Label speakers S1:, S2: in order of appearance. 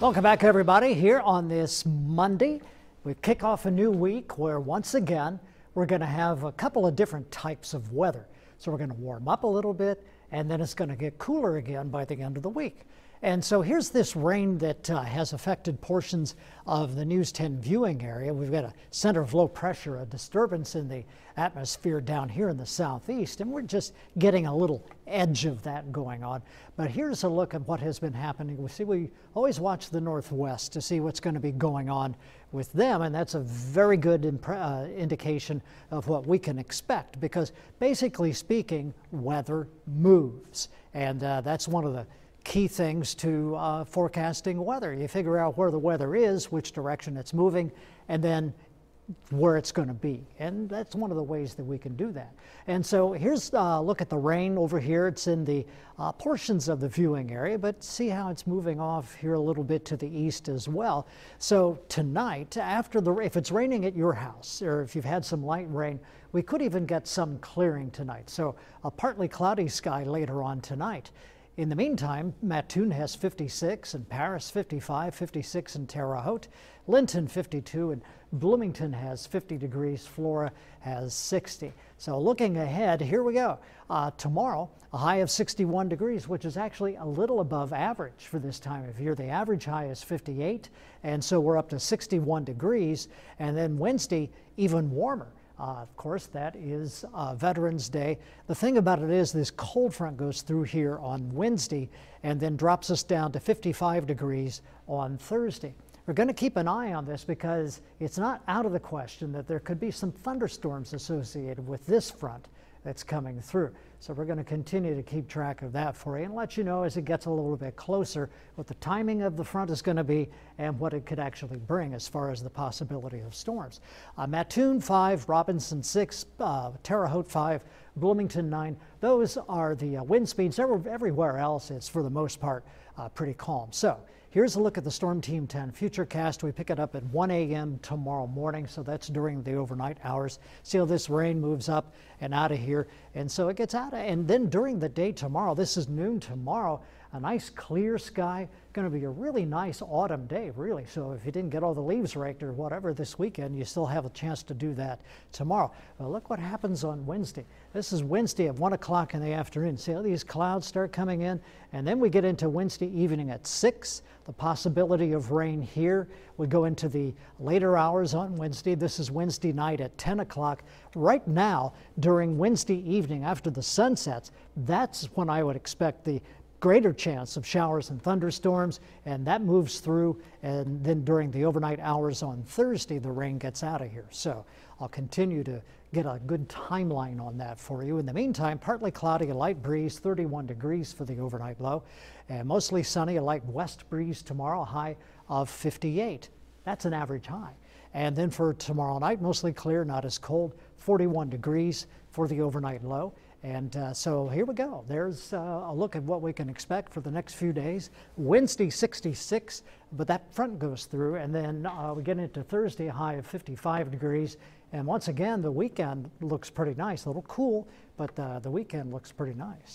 S1: Welcome back, everybody, here on this Monday. We kick off a new week where, once again, we're going to have a couple of different types of weather. So, we're going to warm up a little bit, and then it's going to get cooler again by the end of the week. And so here's this rain that uh, has affected portions of the News 10 viewing area. We've got a center of low pressure, a disturbance in the atmosphere down here in the southeast, and we're just getting a little edge of that going on. But here's a look at what has been happening. We see we always watch the northwest to see what's going to be going on with them, and that's a very good uh, indication of what we can expect because basically speaking, weather moves. And uh, that's one of the key things to uh, forecasting weather. You figure out where the weather is, which direction it's moving, and then where it's going to be. And that's one of the ways that we can do that. And so here's a uh, look at the rain over here. It's in the uh, portions of the viewing area, but see how it's moving off here a little bit to the east as well. So tonight, after the, if it's raining at your house, or if you've had some light rain, we could even get some clearing tonight. So a partly cloudy sky later on tonight. In the meantime, Mattoon has 56 and Paris 55, 56 in Terre Haute, Linton 52 and Bloomington has 50 degrees, Flora has 60. So looking ahead, here we go. Uh, tomorrow, a high of 61 degrees, which is actually a little above average for this time of year. The average high is 58, and so we're up to 61 degrees. And then Wednesday, even warmer. Uh, of course, that is uh, Veterans Day. The thing about it is this cold front goes through here on Wednesday and then drops us down to 55 degrees on Thursday. We're going to keep an eye on this because it's not out of the question that there could be some thunderstorms associated with this front that's coming through. So we're going to continue to keep track of that for you and let you know as it gets a little bit closer what the timing of the front is going to be and what it could actually bring as far as the possibility of storms. Uh, Mattoon 5, Robinson 6, uh, Terre Haute 5, Bloomington 9. Those are the uh, wind speeds. Everywhere else, it's for the most part uh, pretty calm. So Here's a look at the Storm Team 10 Futurecast. We pick it up at 1 a.m. tomorrow morning, so that's during the overnight hours. See how this rain moves up and out of here, and so it gets out of, and then during the day tomorrow, this is noon tomorrow, a nice clear sky, going to be a really nice autumn day, really. So if you didn't get all the leaves raked or whatever this weekend, you still have a chance to do that tomorrow. Well, look what happens on Wednesday. This is Wednesday at 1 o'clock in the afternoon. See how these clouds start coming in? And then we get into Wednesday evening at 6. The possibility of rain here. We go into the later hours on Wednesday. This is Wednesday night at 10 o'clock. Right now, during Wednesday evening after the sun sets, that's when I would expect the greater chance of showers and thunderstorms, and that moves through. And then during the overnight hours on Thursday, the rain gets out of here. So I'll continue to get a good timeline on that for you. In the meantime, partly cloudy, a light breeze, 31 degrees for the overnight low, and mostly sunny, a light west breeze tomorrow, high of 58. That's an average high. And then for tomorrow night, mostly clear, not as cold, 41 degrees for the overnight low. And uh, so here we go. There's uh, a look at what we can expect for the next few days. Wednesday, 66, but that front goes through. And then uh, we get into Thursday, high of 55 degrees. And once again, the weekend looks pretty nice. A little cool, but uh, the weekend looks pretty nice.